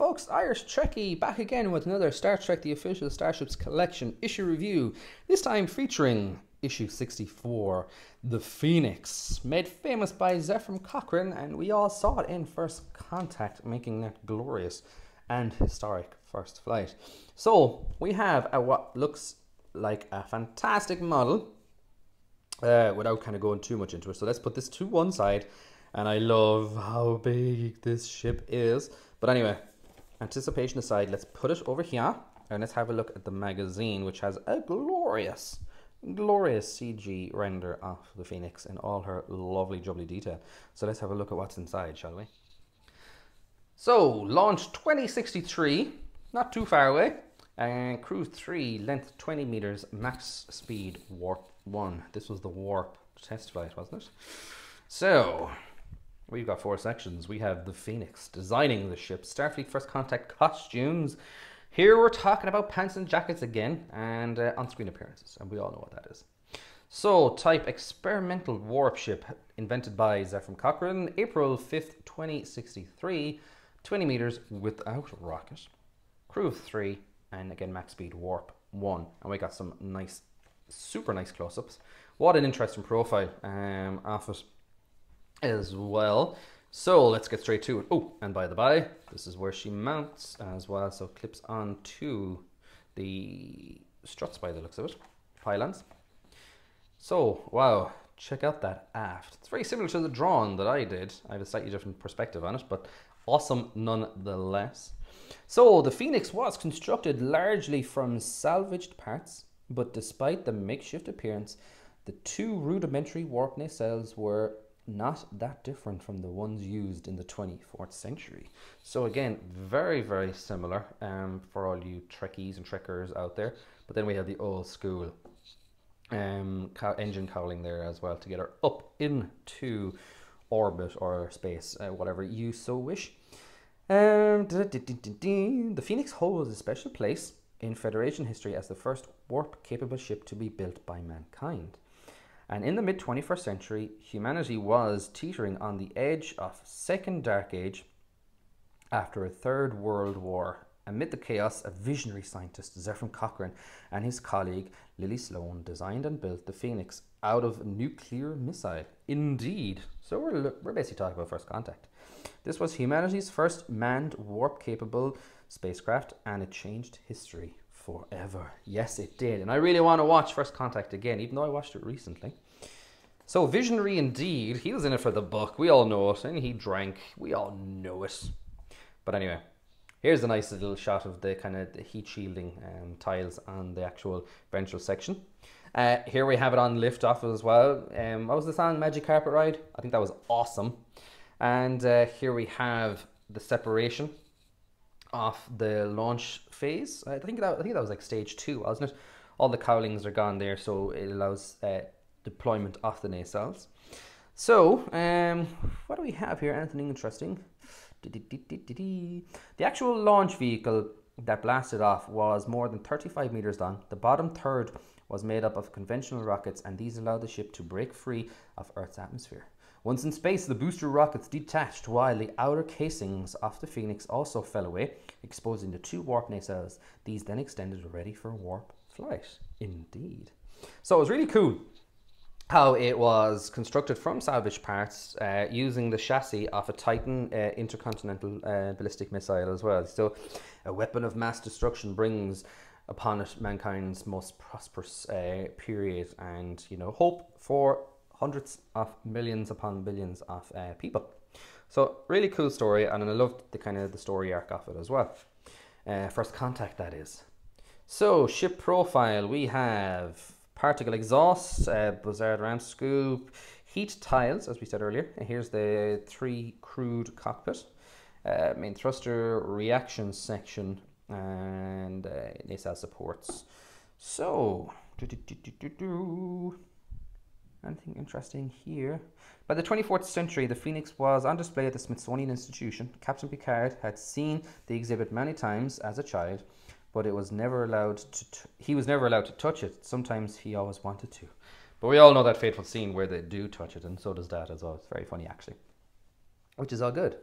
folks, Irish Trekkie back again with another Star Trek The Official Starships Collection issue review. This time featuring issue 64, The Phoenix, made famous by Zefram Cochrane, and we all saw it in First Contact, making that glorious and historic first flight. So, we have a, what looks like a fantastic model uh, without kind of going too much into it. So, let's put this to one side, and I love how big this ship is. But anyway, anticipation aside, let's put it over here and let's have a look at the magazine, which has a glorious, glorious CG render of the Phoenix in all her lovely, jubbly detail. So let's have a look at what's inside, shall we? So, launch 2063, not too far away. And crew 3, length 20 meters, max speed, warp 1. This was the warp to test flight, wasn't it? So, We've got four sections. We have the Phoenix, designing the ship, Starfleet First Contact costumes. Here we're talking about pants and jackets again, and uh, on-screen appearances, and we all know what that is. So, type experimental warp ship, invented by Zefram Cochrane, April 5th, 2063, 20 meters without rocket, crew of three, and again max speed warp one. And we got some nice, super nice close-ups. What an interesting profile um, of it as well. So let's get straight to it. Oh, and by the by, this is where she mounts as well. So clips on to the struts by the looks of it, pylons. So, wow, check out that aft. It's very similar to the drawing that I did. I have a slightly different perspective on it, but awesome nonetheless. So the Phoenix was constructed largely from salvaged parts, but despite the makeshift appearance, the two rudimentary warp nacelles were not that different from the ones used in the 24th century. So again, very, very similar um, for all you Trekkies and Trekkers out there. But then we have the old school um, engine cowling there as well to get her up into orbit or space, uh, whatever you so wish. Um, the Phoenix holds a special place in Federation history as the first warp-capable ship to be built by mankind. And in the mid 21st century, humanity was teetering on the edge of second dark age after a third world war. Amid the chaos, a visionary scientist, Zefram Cochrane, and his colleague Lily Sloan designed and built the Phoenix out of nuclear missile. Indeed. So we're, we're basically talking about first contact. This was humanity's first manned warp capable spacecraft and it changed history forever. Yes, it did. And I really want to watch First Contact again, even though I watched it recently. So, visionary indeed. He was in it for the book. We all know it. And he drank. We all know it. But anyway, here's a nice little shot of the kind of heat shielding um, tiles on the actual ventral section. Uh, here we have it on liftoff as well. Um, what was the song? Magic Carpet Ride? I think that was awesome. And uh, here we have the separation of the launch phase. I think that I think that was like stage two, wasn't it? All the cowlings are gone there, so it allows uh, deployment of the nacelles. So, um, what do we have here? Anything interesting? The actual launch vehicle that blasted off was more than 35 meters long. The bottom third was made up of conventional rockets, and these allowed the ship to break free of Earth's atmosphere. Once in space, the booster rockets detached while the outer casings of the Phoenix also fell away, exposing the two warp nacelles. These then extended ready for warp flight. Indeed. So it was really cool how it was constructed from salvage parts uh, using the chassis of a Titan uh, intercontinental uh, ballistic missile as well. So a weapon of mass destruction brings upon it mankind's most prosperous uh, period and, you know, hope for hundreds of millions upon billions of uh, people. So really cool story, and I loved the kind of the story arc of it as well. Uh, first contact, that is. So ship profile, we have particle exhaust, uh, Bussard ramscoop, heat tiles, as we said earlier. And here's the three crewed cockpit, uh, main thruster reaction section, and uh, nacelle supports. So, Anything interesting here? By the 24th century, the Phoenix was on display at the Smithsonian Institution. Captain Picard had seen the exhibit many times as a child, but it was never allowed to. he was never allowed to touch it. Sometimes he always wanted to, but we all know that fateful scene where they do touch it, and so does Dad as well. It's very funny actually, which is all good.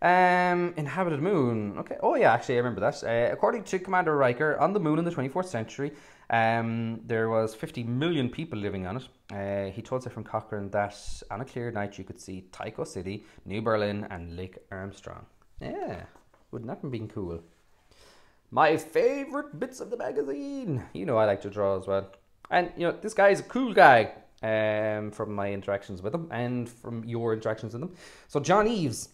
Um, inhabited moon. Okay. Oh yeah, actually I remember that. Uh, according to Commander Riker, on the moon in the 24th century, um, there was 50 million people living on it. Uh, he told us from Cochrane that on a clear night you could see Tycho City, New Berlin, and Lake Armstrong. Yeah, wouldn't that have been cool? My favorite bits of the magazine. You know I like to draw as well. And you know this guy is a cool guy. Um, from my interactions with him and from your interactions with him. So John Eaves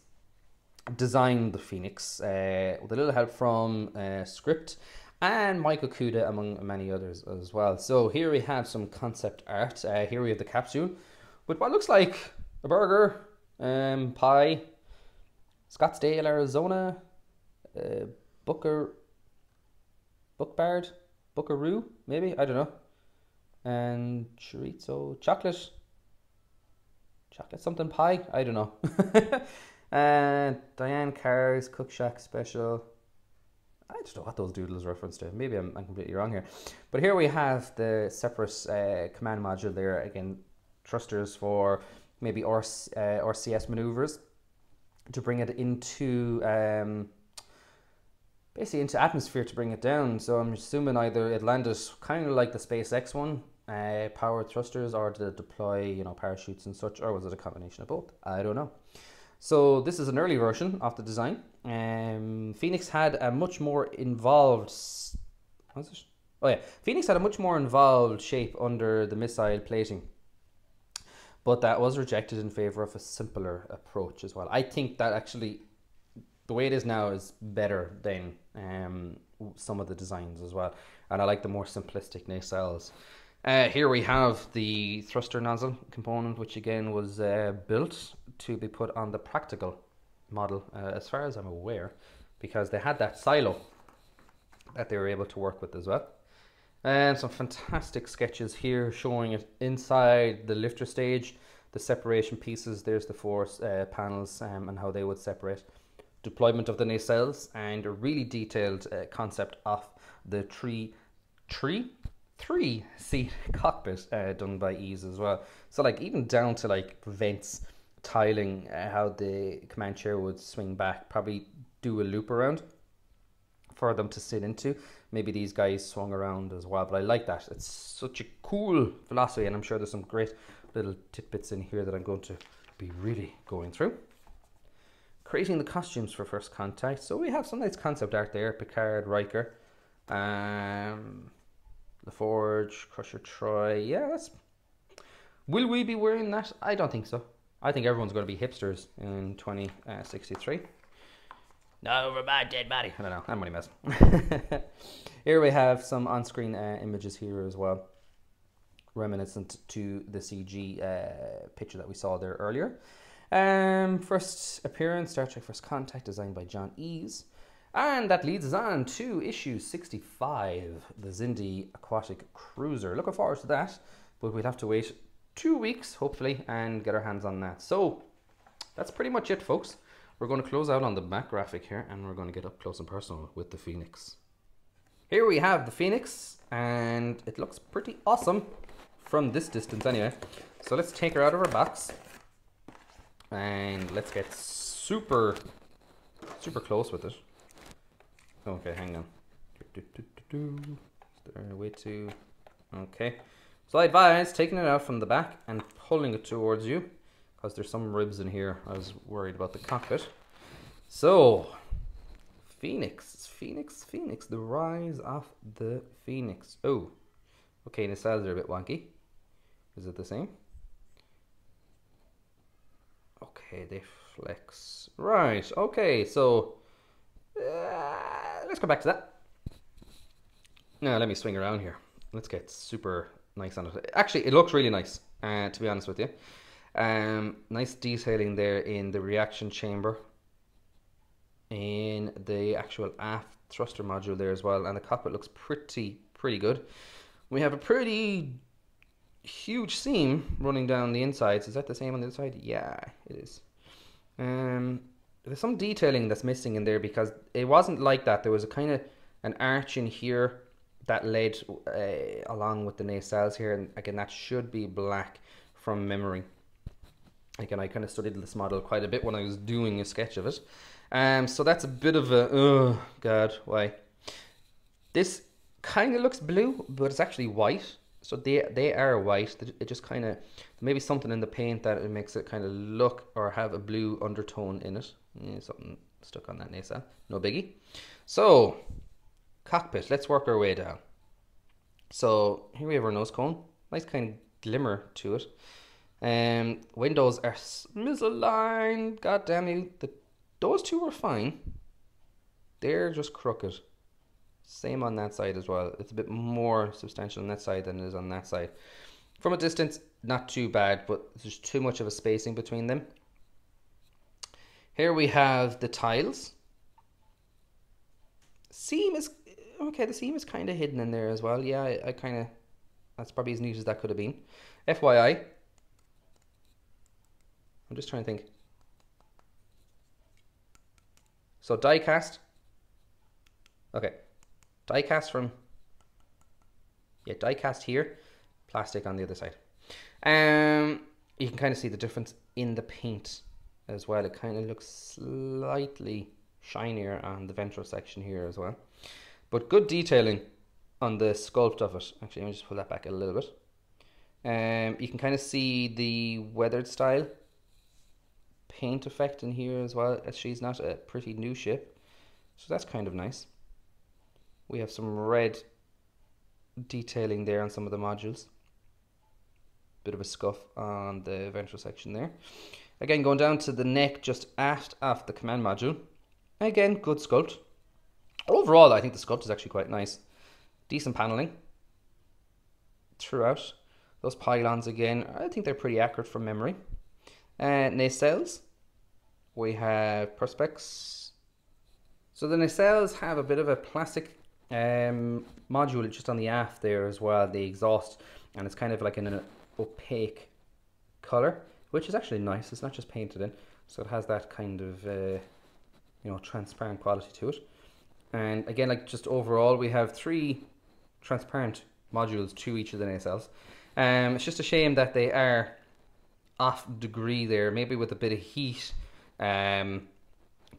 designed the Phoenix uh, with a little help from uh, Script and Michael Okuda, among many others as well. So here we have some concept art. Uh, here we have the capsule with what looks like a burger, um, pie, Scottsdale, Arizona, uh, Booker, Bookbard, Buckaroo, maybe I don't know, and chorizo, chocolate, chocolate something pie. I don't know. Uh, Diane Carr's Cook Shack special. I just don't know what those doodles reference to. Maybe I'm, I'm completely wrong here. But here we have the separate uh, command module there. Again, thrusters for maybe RC, uh, RCS maneuvers to bring it into um, basically into atmosphere to bring it down. So I'm assuming either it landed kind of like the SpaceX one, uh, powered thrusters, or did it deploy you know parachutes and such, or was it a combination of both? I don't know. So this is an early version of the design. Um, Phoenix had a much more involved. What was it? Oh yeah, Phoenix had a much more involved shape under the missile plating, but that was rejected in favor of a simpler approach as well. I think that actually, the way it is now is better than um, some of the designs as well, and I like the more simplistic nacelles. Uh, here we have the thruster nozzle component, which again was uh, built to be put on the practical model, uh, as far as I'm aware, because they had that silo that they were able to work with as well. And some fantastic sketches here showing it inside the lifter stage, the separation pieces. There's the four uh, panels um, and how they would separate. Deployment of the nacelles and a really detailed uh, concept of the tree, tree, three seat cockpit uh, done by Eaves as well. So like even down to like vents tiling uh, how the command chair would swing back, probably do a loop around for them to sit into. Maybe these guys swung around as well, but I like that. It's such a cool philosophy, and I'm sure there's some great little tidbits in here that I'm going to be really going through. Creating the costumes for First Contact. So we have some nice concept art there. Picard, Riker, um, LaForge, Crusher, Troi. Yeah. Will we be wearing that? I don't think so. I think everyone's going to be hipsters in 2063. No, over my dead body. I don't know. I'm only messing. here we have some on-screen uh, images here as well, reminiscent to the CG uh, picture that we saw there earlier. Um, first appearance, Star Trek First Contact, designed by John Eaves. And that leads us on to issue 65, the Xindi Aquatic Cruiser. Looking forward to that, but we'll have to wait two weeks, hopefully, and get our hands on that. So that's pretty much it, folks. We're going to close out on the back graphic here, and we're going to get up close and personal with the Phoenix. Here we have the Phoenix, and it looks pretty awesome from this distance anyway. So let's take her out of her box, and let's get super, super close with it. Okay, hang on. Is there a way to... Okay. So I advise taking it out from the back and pulling it towards you because there's some ribs in here. I was worried about the cockpit. So, Phoenix, Phoenix, Phoenix, the rise of the Phoenix. Oh, okay, the cells are a bit wonky. Is it the same? Okay, they flex. Right, okay, so uh, let's go back to that. Now, let me swing around here. Let's get super nice on it. Actually, it looks really nice, uh, to be honest with you. Um, nice detailing there in the reaction chamber, in the actual aft thruster module there as well, and the cockpit looks pretty, pretty good. We have a pretty huge seam running down the insides. Is that the same on the inside? Yeah, it is. Um, there's some detailing that's missing in there because it wasn't like that. There was a kind of an arch in here that led uh, along with the nacelles here and again that should be black from memory Again, I kind of studied this model quite a bit when I was doing a sketch of it. Um, so that's a bit of a, oh god, why? This kind of looks blue, but it's actually white. So they they are white. It just kind of maybe something in the paint that it makes it kind of look or have a blue undertone in it. Yeah, something stuck on that nacelle. No biggie. So cockpit. Let's work our way down. So here we have our nose cone. Nice kind of glimmer to it. Um, windows are misaligned. God damn you. The, those two were fine. They're just crooked. Same on that side as well. It's a bit more substantial on that side than it is on that side. From a distance, not too bad, but there's too much of a spacing between them. Here we have the tiles. Seam is okay. The seam is kind of hidden in there as well. Yeah, I, I kind of that's probably as neat as that could have been. FYI, I'm just trying to think. So die cast. Okay, die cast from yeah die cast here, plastic on the other side. Um, you can kind of see the difference in the paint as well. It kind of looks slightly shinier on the ventral section here as well. But good detailing on the sculpt of it. Actually, let me just pull that back a little bit. Um, you can kind of see the weathered style paint effect in here as well, as she's not a pretty new ship. So that's kind of nice. We have some red detailing there on some of the modules. Bit of a scuff on the ventral section there. Again, going down to the neck just aft of the command module. Again, good sculpt. Overall, I think the sculpt is actually quite nice. Decent paneling throughout. Those pylons again, I think they're pretty accurate from memory. Uh, nacelles, we have perspex. So the nacelles have a bit of a plastic um, module just on the aft there as well, the exhaust, and it's kind of like in an opaque color, which is actually nice. It's not just painted in, so it has that kind of uh, you know transparent quality to it. And again, like just overall, we have three transparent modules to each of the nacelles. Um, it's just a shame that they are off degree there. Maybe with a bit of heat, um,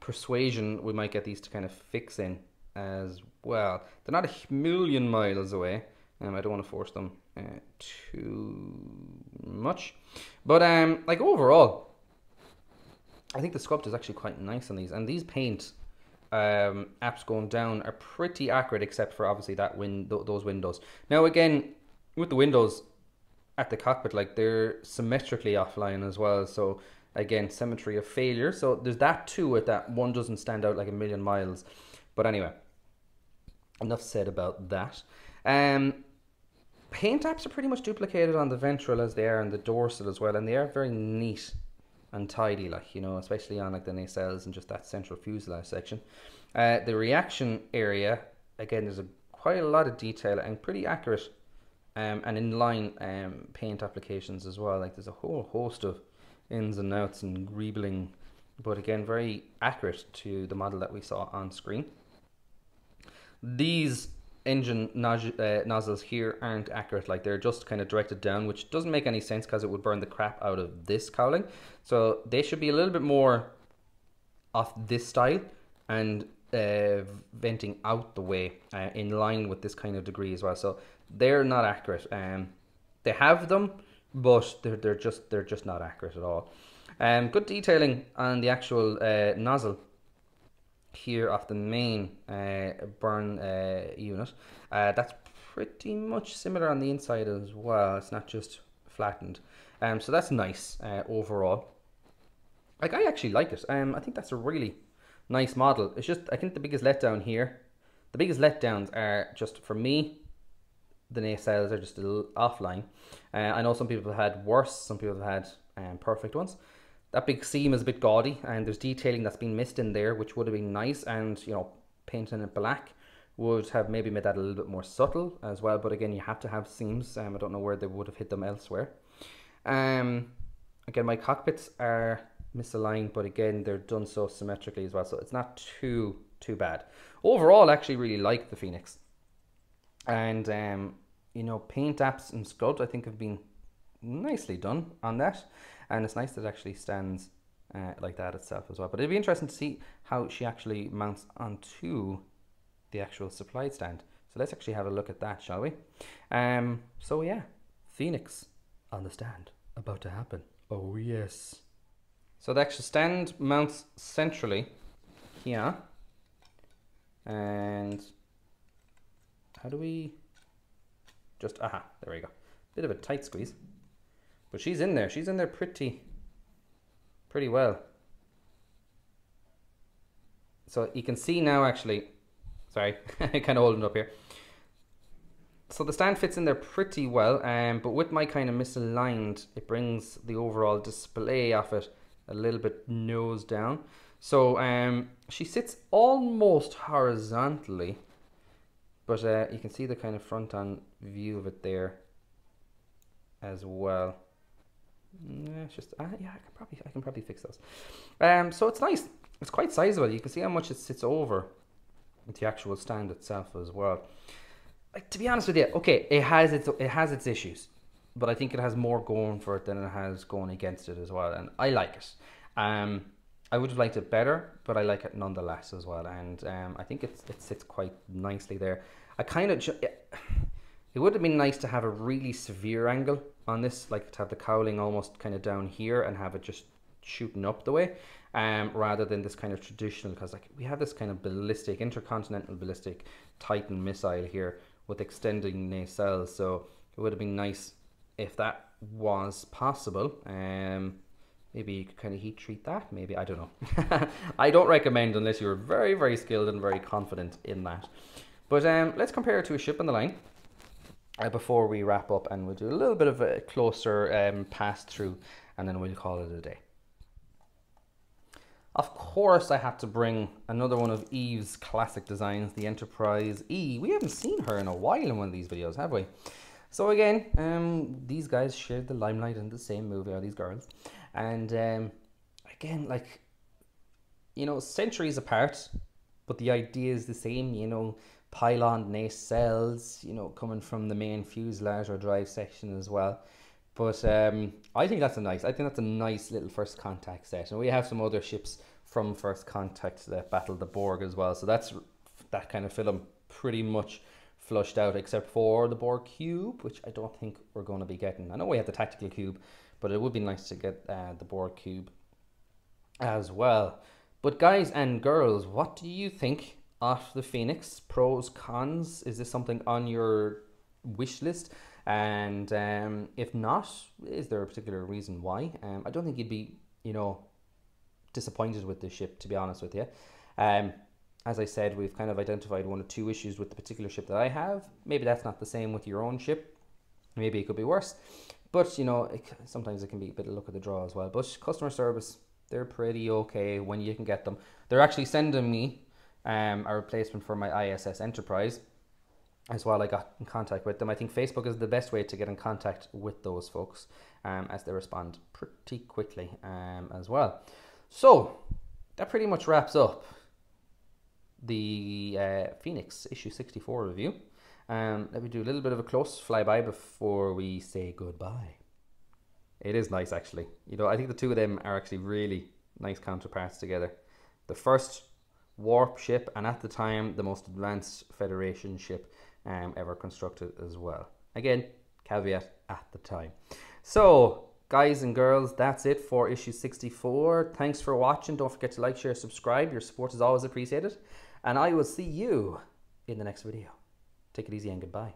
persuasion, we might get these to kind of fix in as well. They're not a million miles away. Um, I don't want to force them uh, too much, but um, like overall, I think the sculpt is actually quite nice on these, and these paints um, apps going down are pretty accurate, except for obviously that win th- those windows. Now again, with the windows at the cockpit, like they're symmetrically offline as well. So again, symmetry of failure. So there's that too. it that one doesn't stand out like a million miles. But anyway, enough said about that. Um, paint apps are pretty much duplicated on the ventral as they are on the dorsal as well, and they are very neat and tidy, like you know, especially on like the nacelles and just that central fuselage section. Uh, the reaction area again, there's a quite a lot of detail and pretty accurate um, and in line um, paint applications as well. Like there's a whole host of ins and outs and greebling, but again, very accurate to the model that we saw on screen. These engine uh, nozzles here aren't accurate. Like they're just kind of directed down which doesn't make any sense because it would burn the crap out of this cowling. So they should be a little bit more off this style and uh, venting out the way uh, in line with this kind of degree as well. So they're not accurate. Um, they have them but they're, they're just they're just not accurate at all. Um, good detailing on the actual uh, nozzle here of the main uh, burn uh, unit. Uh, that's pretty much similar on the inside as well. It's not just flattened. Um, so that's nice uh, overall. Like I actually like it. Um, I think that's a really nice model. It's just I think the biggest letdown here, the biggest letdowns are just for me. The nacelles are just a little offline. Uh, I know some people have had worse. Some people have had um, perfect ones that big seam is a bit gaudy and there's detailing that's been missed in there which would have been nice and you know painting it black would have maybe made that a little bit more subtle as well but again you have to have seams um, I don't know where they would have hit them elsewhere. Um, again my cockpits are misaligned but again they're done so symmetrically as well so it's not too too bad. Overall I actually really like the Phoenix. And um, you know paint apps and sculpt I think have been nicely done on that and it's nice that it actually stands uh, like that itself as well. But it'd be interesting to see how she actually mounts onto the actual supply stand. So let's actually have a look at that, shall we? Um, so yeah, Phoenix on the stand, about to happen. Oh yes. So the actual stand mounts centrally here. And how do we just aha, there we go. Bit of a tight squeeze. But she's in there. She's in there pretty pretty well. So you can see now actually sorry, kind of holding up here. So the stand fits in there pretty well, um, but with my kind of misaligned, it brings the overall display of it a little bit nose down. So um, she sits almost horizontally, but uh, you can see the kind of front on view of it there as well. Yeah, it's just uh, yeah, I can probably I can probably fix those. Um, so it's nice. It's quite sizable. You can see how much it sits over the actual stand itself as well. Like, to be honest with you, okay, it has its it has its issues, but I think it has more going for it than it has going against it as well, and I like it. Um, I would have liked it better, but I like it nonetheless as well, and um, I think it's it sits quite nicely there. I kind of it would have been nice to have a really severe angle on this, like to have the cowling almost kind of down here and have it just shooting up the way, um, rather than this kind of traditional. Because like we have this kind of ballistic, intercontinental ballistic Titan missile here, with extending nacelles. So it would have been nice if that was possible. Um, maybe you could kind of heat treat that. Maybe I don't know. I don't recommend unless you're very very skilled and very confident in that. But um, let's compare it to a ship on the line. Uh, before we wrap up, and we'll do a little bit of a closer um, pass through, and then we'll call it a day. Of course, I had to bring another one of Eaves' classic designs, the Enterprise E. We haven't seen her in a while in one of these videos, have we? So again, um, these guys shared the limelight in the same movie, or these girls. And um, again, like, you know, centuries apart, but the idea is the same, you know, pylon nacelles, you know, coming from the main fuselage or drive section as well. But um, I think that's a nice. I think that's a nice little first contact set, and we have some other ships from first contact that battled the Borg as well. So that's that kind of film pretty much flushed out, except for the Borg cube, which I don't think we're going to be getting. I know we have the tactical cube, but it would be nice to get uh, the Borg cube as well. But guys and girls, what do you think the Phoenix? Pros, cons? Is this something on your wish list? And um, if not, is there a particular reason why? Um, I don't think you'd be, you know, disappointed with the ship, to be honest with you. Um, as I said, we've kind of identified one or two issues with the particular ship that I have. Maybe that's not the same with your own ship. Maybe it could be worse. But, you know, it, sometimes it can be a bit of luck of the draw as well. But customer service, they're pretty okay when you can get them. They're actually sending me um, a replacement for my ISS Enterprise as well. I got in contact with them. I think Facebook is the best way to get in contact with those folks um, as they respond pretty quickly um, as well. So that pretty much wraps up the uh, Phoenix issue 64 review. Um, let me do a little bit of a close flyby before we say goodbye. It is nice actually. You know, I think the two of them are actually really nice counterparts together. The first warp ship and at the time the most advanced Federation ship um, ever constructed as well. Again, caveat at the time. So, guys and girls, that's it for issue 64. Thanks for watching. Don't forget to like, share, subscribe. Your support is always appreciated. And I will see you in the next video. Take it easy and goodbye.